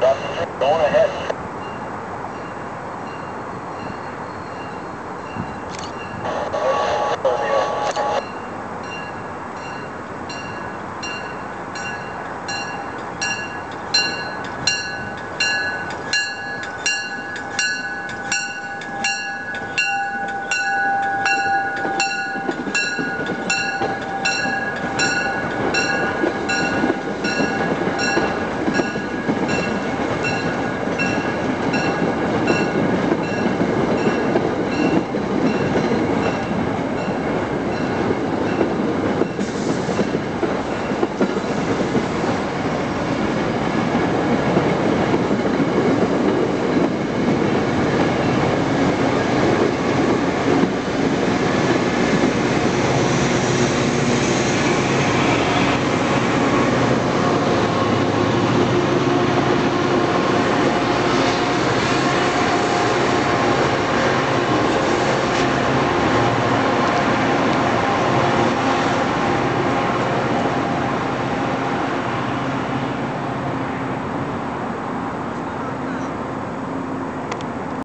Going ahead.